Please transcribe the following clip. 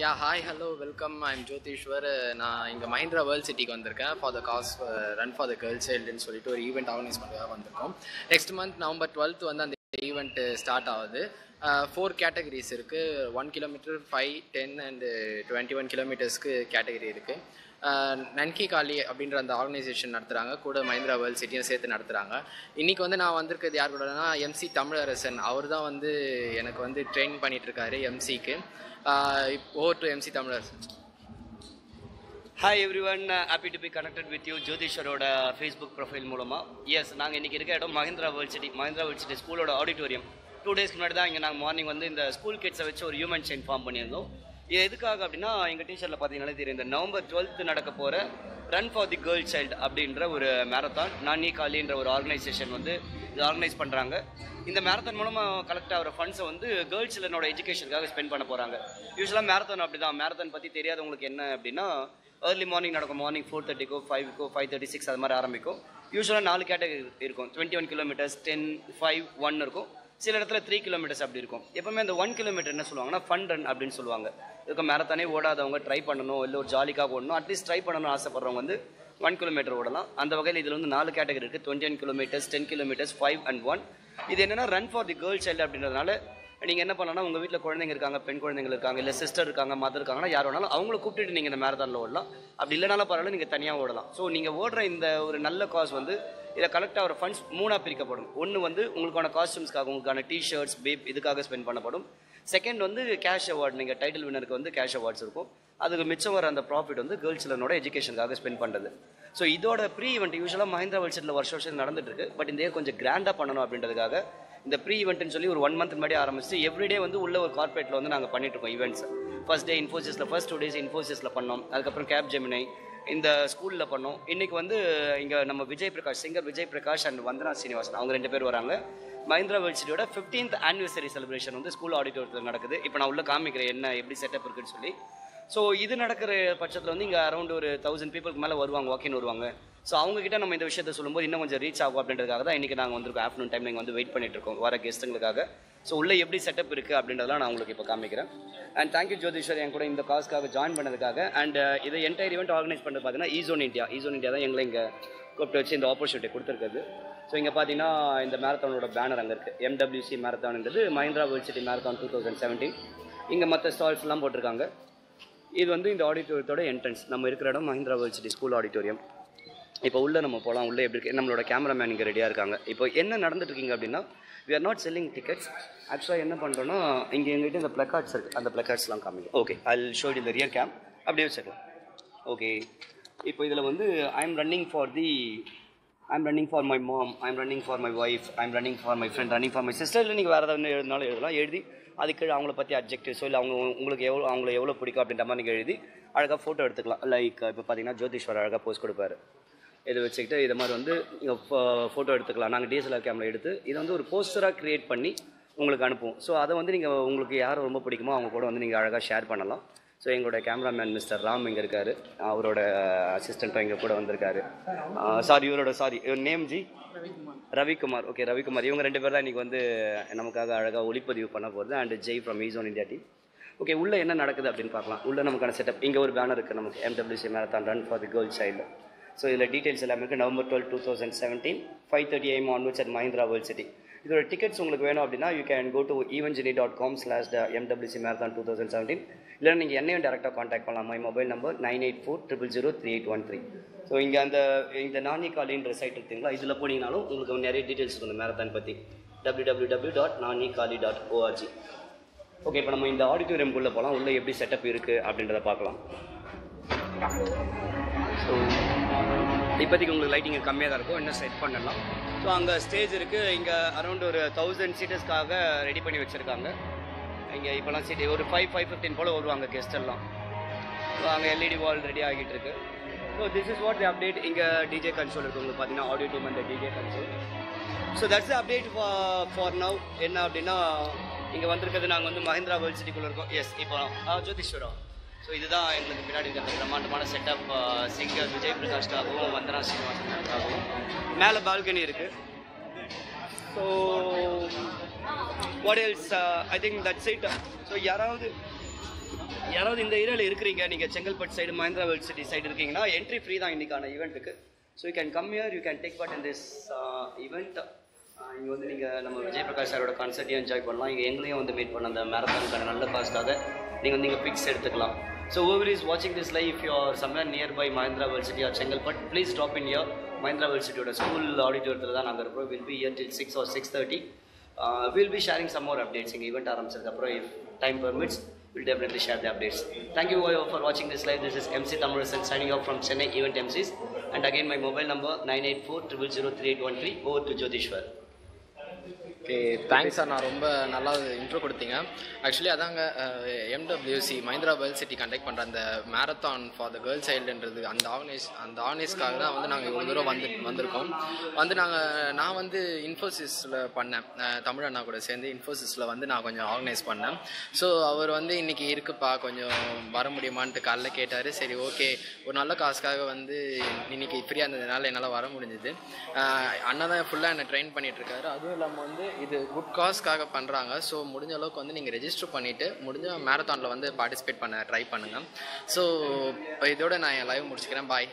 Yeah hi hello welcome I'm Jothishwar நான் இங்கே Mahindra world சிட்டிக்கு வந்திருக்கேன். For the cause run for the girls சைல்டுன்னு சொல்லிட்டு ஒரு ஈவெண்ட் ஆர்கனைஸ் பண்ணுறதாக வந்திருக்கோம். நெக்ஸ்ட் மந்த் நவம்பர் டுவெல்த் வந்து அந்த ஈவெண்ட்டு ஸ்டார்ட் ஆகுது. ஃபோர் கேட்டகரிஸ் இருக்குது one kilometre five ten and twenty one கிலோமீட்டர்ஸ்க்கு category இருக்குது நன்கி காலி அப்படின்ற அந்த ஆர்கனைசேஷன் நடத்துகிறாங்க கூட மஹிந்திரா வேர்ல்ட் சிட்டியும் சேர்த்து நடத்துகிறாங்க இன்றைக்கி வந்து நான் வந்திருக்கிறது யார் கூடனா எம்சி தமிழரசன். அவர் தான் வந்து எனக்கு வந்து ட்ரெயின் பண்ணிகிட்ருக்காரு எம்சிக்கு over to MC Tamilarasan. Hi everyone happy to be connected with you ஜோதிஷரோட Facebook profile மூலமாக எஸ் நாங்கள் இன்றைக்கி இருக்க இடம் Mahindra world city Mahindra world city ஸ்கூலோட ஆடிட்டோரியம் டூ டேஸ்க்கு முன்னாடி தான் இங்கே நாங்கள் மார்னிங் வந்து இந்த ஸ்கூல் கிட்ஸை வச்சு ஒரு ஹியூமன் செயின் ஃபார்ம் பண்ணியிருந்தோம். இது எதுக்காக அப்படின்னா எங்கள் டீச்சரில் பார்த்தீங்கன்னாலே தெரியும். இந்த நவம்பர் டுவெல்த்து நடக்க போகிற run for the girl child அப்படின்ற ஒரு மேரத்தான் நானி காலின்ற ஒரு ஆர்கனைசேஷன் வந்து இது ஆர்கனைஸ் பண்ணுறாங்க இந்த மேரத்தான் மூலமாக கலெக்ட் ஆகிற ஃபண்ட்ஸை வந்து கேர்ள்ஸ் என்னோட எஜுகேஷனுக்காக ஸ்பெண்ட் பண்ண போகிறாங்க யூஸ்வலாக மேரத்தான் அப்படி தான் மேரத்தான் பற்றி தெரியாதவங்களுக்கு என்ன அப்படின்னா ஏர்லி மார்னிங் நடக்கும். மார்னிங் ஃபோர் தேர்ட்டிக்கோ ஃபைவ்க்கோ ஃபைவ் தேர்ட்டி சிக்ஸ் அது மாதிரி ஆரம்பிக்கும். யூஸ்வலாக நாலு கேட்டகரி இருக்கும். Twenty one kilometres ten five one இருக்கும். சில இடத்துல த்ரீ கிலோமீட்டர்ஸ் அப்படி இருக்கும். எப்பவுமே அந்த ஒன் கிலோமீட்டர் என்ன சொல்லுவாங்கன்னா ஃபன் ரன் அப்படின்னு சொல்லுவாங்க. இதுக்கு மேரத்தானே ஓடாதவங்க ட்ரை பண்ணணும் இல்லை ஒரு ஜாலிக்காக ஓடணும் அட்லீஸ்ட் ட்ரை பண்ணணும்னு ஆசைப்படுறவங்க வந்து ஒன் கிலோமீட்டர் ஓடலாம். அந்த வகையில் இதில் வந்து நாலு கேட்டகரி இருக்குது twenty one kilometres ten kilometres five and one இது என்னன்னா run for the girl child அப்படின்றதுனால நீங்கள் என்ன பண்ணலாம் உங்கள் வீட்டில் குழந்தைங்க இருக்காங்க பெண் குழந்தைங்க இருக்காங்க இல்லை சிஸ்டர் இருக்காங்க மதர் இருக்காங்கன்னா யார் வேணாலும் அவங்கள கூப்பிட்டுட்டு நீங்கள் இந்த மேரத்தானில் ஓடலாம். அப்படி இல்லைனாலும் பரவாயில்ல நீங்கள் தனியாக ஓடலாம். ஸோ நீங்கள் ஓடுற இந்த ஒரு நல்ல காஸ் வந்து இதில் கலெக்ட் ஆகிற ஃபண்ட்ஸ் மூணாக பிரிக்கப்படும். ஒன்று வந்து உங்களுக்கான காஸ்டியூம்ஸ்க்காக உங்களுக்கான டிஷர்ட்ஸ் பேப் இதுக்காக ஸ்பெண்ட் பண்ணப்படும். செகண்ட் வந்து கேஷ் அவார்டு நீங்கள் டைட்டில் வின்னருக்கு வந்து கேஷ் அவார்ட்ஸ் இருக்கும். அதுக்கு மிச்சம் வர அந்த ப்ராஃபிட் வந்து கேர்ள்ஸ் சிலனோட எஜுகேஷனுக்காக ஸ்பெண்ட் பண்ணுறது ஸோ இதோட ப்ரீ ஈவெண்ட் யூஸ்வலாக மஹிந்திரா வேர்ல்ட்ஸில் வருஷ வருஷம் நடந்துட்டு இருக்கு. பட் இந்த கொஞ்சம் கிராண்டாக பண்ணணும் அப்படின்றதுக்காக இந்த ப்ரீ ஈவெண்ட்னு சொல்லி ஒரு ஒன் மந்த் முன்னாடி ஆரம்பிச்சு எவ்ரிடே வந்து உள்ள ஒரு கார்பரேட்டில் வந்து நாங்கள் பண்ணிட்டு இருக்கோம் ஈவெண்ட்ஸ் ஃபர்ஸ்ட் டே இன்ஃபோசிஸில் ஃபர்ஸ்ட் டூ டேஸ் இன்ஃபோசிஸில் பண்ணோம். அதுக்கப்புறம் கேப் ஜெமினை இந்த ஸ்கூலில் பண்ணோம். இன்றைக்கி வந்து இங்கே நம்ம விஜய் பிரகாஷ் சிங்கர் விஜய் பிரகாஷ் அண்ட் வந்தனா சீனிவாசன் அவங்க ரெண்டு பேர் வராங்க. Mahindra world fifteenth anniversary celebration வந்து ஸ்கூல் ஆடிட்டோரியத்தில் நடக்குது. இப்போ நான் உள்ளே காமிக்கிறேன் என்ன எப்படி செட்டப் இருக்குன்னு சொல்லி. ஸோ இது நடக்கிற பட்சத்தில் வந்து இங்கே அரௌண்ட் ஒரு தௌசண்ட் பீப்புளுக்கு மேலே வருவாங்க வாக்கின் வருவாங்க. ஸோ அவங்ககிட்ட நம்ம இந்த விஷயத்த சொல்லும்போது இன்னும் கொஞ்சம் ரீச் ஆகும் அப்படின்றதுக்காக தான் இன்றைக்கி நாங்கள் வந்திருக்கோம். ஆஃப்டர்நூன் டைம் நீங்கள் வந்து வெயிட் பண்ணிட்டு இருக்கோம். வர கெஸ்ட்டுங்களுக்காக ஸோ உள்ளே எப்படி செட்டப் இருக்குது அப்படின்றதெல்லாம் நான் உங்களுக்கு இப்போ காமிக்கிறேன். அண்ட் தேங்க்யூ ஜோதிஷர் என் கூட இந்த காஸ்க்காக ஜாயின் பண்ணதுக்காக. அண்ட் uh, இதை என்டையர் ஈவெண்ட் ஆர்கனைஸ் பண்ணுறது பார்த்தீங்கன்னா ஈசோன் இந்தியா ஈசோன் இந்தியா தான் எங்களை இங்கே கூப்பிட்டு வச்சு இந்த ஆப்பர்ச்சுனிட்டி கொடுத்துருக்குது ஸோ இங்கே பார்த்தீங்கன்னா இந்த மேரத்தானோட பேனர் அங்கே இருக்குது MWC மேரத்தான்ன்றது Mahindra world city marathon two thousand seventeen இங்கே மற்ற ஸ்டால்ஸ்லாம் போட்டிருக்காங்க. இது வந்து இந்த ஆடிட்டோரியத்தோட என்ட்ரன்ஸ் நம்ம இருக்கிற இடம் Mahindra world city school auditorium இப்போ உள்ளே நம்ம போகலாம் உள்ளே எப்படி இருக்கு? நம்மளோட கேமராமேன் இங்கே ரெடியாக இருக்காங்க. இப்போ என்ன நடந்துட்டுருக்கீங்க அப்படின்னா we are not selling tickets ஆக்சுவலாக என்ன பண்ணுறோன்னா இங்கே எங்ககிட்ட இந்த பிளக்கார்ட்ஸ் இருக்குது அந்த பிளக்கார்ட்ஸ்லாம் காமிக்கும். ஓகே ஐ ஷோ இந்த ரியர் கேம் அப்படியே வச்சுக்கலாம் ஓகே இப்போ இதில் வந்து I am running for the I am running for my mom I am running for my wife I am running for my friend running for my sister இல்லை நீங்கள் வேறு ஏதாவது எழுதினாலும் எழுதலாம். எழுதி அதுக்கு அவங்கள பற்றி அப்ஜெக்டிவ்ஸோ இல்லை அவங்க உங்களுக்கு எவ்வளோ அவங்கள எவ்வளோ பிடிக்கும் அப்படின்ற மாதிரி நீங்கள் எழுதி அழகாக ஃபோட்டோ எடுத்துக்கலாம். லைக் இப்போ பார்த்தீங்கன்னா ஜோதிஷ்வர் அழகாக போஸ்ட் கொடுப்பாரு. இதை வச்சுக்கிட்டு இது மாதிரி வந்து நீங்கள் ஃபோட்டோ எடுத்துக்கலாம். நாங்கள் டிஎஸ்எல்ஆர் கேமரா எடுத்து இதை வந்து ஒரு போஸ்டராக க்ரியேட் பண்ணி உங்களுக்கு அனுப்புவோம். ஸோ அதை வந்து நீங்கள் உங்களுக்கு யார் ரொம்ப பிடிக்குமோ அவங்க கூட வந்து நீங்கள் அழகாக ஷேர் பண்ணலாம். ஸோ எங்களோட கேமராமேன் மிஸ்டர் ராம் இங்கே இருக்காரு. அவரோட அசிஸ்டண்ட்டும் இங்கே கூட வந்திருக்காரு. சாரி இவரோட sorry name G Ravikumar. Okay Ravikumar. இவங்க ரெண்டு பேர் தான் இன்றைக்கி வந்து நமக்காக அழகாக ஒளிப்பதிவு பண்ண போகிறது and Jai from Ezone India team okay உள்ளே என்ன நடக்குது அப்படின்னு பார்க்கலாம். உள்ளே நமக்கான செட்டப் இங்கே ஒரு பேனர் இருக்குது நமக்கு. MWC marathon run for the girl child so இதில் டீட்டெயில்ஸ் எல்லாமே இருக்குது November twelve two thousand seventeen five thirty am onwards at Mahindra World City இதோட டிக்கெட்ஸ் உங்களுக்கு வேணும் அப்படின்னா you can go to eventjini dot com slash MWC marathon two thousand seventeen இல்லைன்னா நீங்கள் என்னையும் டேரெக்டாக காண்டாக்ட் பண்ணலாம். My mobile number nine eight four triple zero three eight one three so இங்கே அந்த இந்த நானி காலின்ற சைட் இருக்குங்களா இதில் போனீங்கனாலும் உங்களுக்கு நிறைய டீட்டெயில்ஸ் இருக்கும் இந்த மேரத்தான் பற்றி W W W dot Nanhi Kali dot org okay இப்போ நம்ம இந்த ஆடிட்டோரியம்குள்ளே போகலாம் உள்ளே எப்படி செட்டப் இருக்குது அப்படின்றத பார்க்கலாம். ஸோ இப்போதைக்கு உங்களுக்கு லைட்டிங் கம்மியாக தான் இருக்கும். இன்னும் செட் பண்ணலாம். ஸோ அங்கே ஸ்டேஜ் இருக்குது இங்கே அரௌண்ட் ஒரு தௌசண்ட் சீட்டர்ஸ்க்காக ரெடி பண்ணி வச்சுருக்காங்க. இங்கே இப்போலாம் சீட் ஒரு ஃபைவ் ஃபைவ் ஃபிஃப்டின் போல் வருவாங்க கெஸ்ட் எல்லாம். ஸோ அங்கே எல்இடி வால் ரெடி ஆகிட்டு இருக்கு. So this is what the update இங்கே டிஜே கன்சோல் இருக்குது உங்களுக்கு பார்த்தீங்கன்னா ஆடியோ டூம் அந்த DJ console so that's update for for now என்ன அப்படின்னா இங்கே வந்திருக்கிறது நாங்கள் வந்து மஹிந்திரா வேர்ல்ட் சிட்டிக்குள்ளே இருக்கோம். எஸ் இப்போ ஜோதிஷ்வரா ஸோ இதுதான் எங்களுக்கு பின்னாடி இருக்கிற பிரம்மாண்டமான செட்டப் சிங்கர் விஜய் பிரகாஷ்காகவும் வந்தனா ஸ்ரீனிவாசனுக்காகவும் மேலே பால்கனி இருக்குது so what else I think that's it so யாராவது யாராவது இந்த ஏரியாவில் இருக்கிறீங்க நீங்கள் Chengalpattu side Mahindra World City side இருக்கீங்கன்னா என்ட்ரி ஃப்ரீ தான் இன்னைக்கான ஈவெண்ட்டுக்கு so you can come here you can take part in this event இங்கே வந்து நீங்கள் நம்ம விஜய் பிரகாஷ் சாரோட கான்சர்ட்டையும் என்ஜாய் பண்ணலாம். இங்கே எங்களையும் வந்து மீட் பண்ண அந்த மேரத்தானுக்கான நல்ல காஸ்ட்டாக நீங்கள் வந்து நீங்கள் பிக்ஸ் எடுத்துக்கலாம். ஸோ ஓவர் இஸ் வாட்சிங் this live you are somewhere nearby Mahindra World City or Chengalpattu please drop in here Mahindra World சிட்டியோட school ஆடிட்டோரியத்தில் தான் நாங்கள் இருக்கிறோம் will be here till six or six thirty will be sharing some more updates இங்கே event ஆரம்பிச்சதுக்கப்புறம் if time permits will definitely share the updates. Thank you all for watching this live. This is MC Thamurasan signing off from Chennai Event MCs. And again, my mobile number 984 0003813 over to Jyotishwar. Okay thanks sir நான் ரொம்ப நல்லா intro கொடுத்தீங்க. Actually அதாங்க MWC Mahindra World City conduct பண்ணுற அந்த marathon for the girl சைல்டுன்றது அந்த organise அந்த ஆர்கனைஸ்க்காக தான் வந்து நாங்கள் இவ்வளோ தூரம் வந்து வந்திருக்கோம். வந்து நாங்கள் நான் வந்து இன்ஃபோசிஸில் பண்ணேன். தமிழ் அண்ணா கூட சேர்ந்து இன்ஃபோசிஸில் வந்து நான் கொஞ்சம் ஆர்கனைஸ் பண்ணேன். ஸோ அவர் வந்து இன்னைக்கு இருக்குப்பா கொஞ்சம் வர முடியுமான்ட்டு காலைல கேட்டார். சரி ஓகே ஒரு நல்ல காசுக்காக வந்து இன்னைக்கு ஃப்ரீயாக இருந்ததுனால என்னால் வர முடிஞ்சது. அண்ணா தான் ஃபுல்லாக என்னை ட்ரெயின் பண்ணிகிட்ருக்காரு அதுவும் இல்லாமல் வந்து இது குட் காஸ்க்காக பண்ணுறாங்க ஸோ முடிஞ்ச அளவுக்கு வந்து நீங்கள் ரெஜிஸ்டர் பண்ணிவிட்டு முடிஞ்ச மேரத்தானில் வந்து பார்ட்டிசிபேட் பண்ண ட்ரை பண்ணுங்கள் ஸோ இதோட நான் என் லைவ் முடிச்சுக்கிறேன். பாய்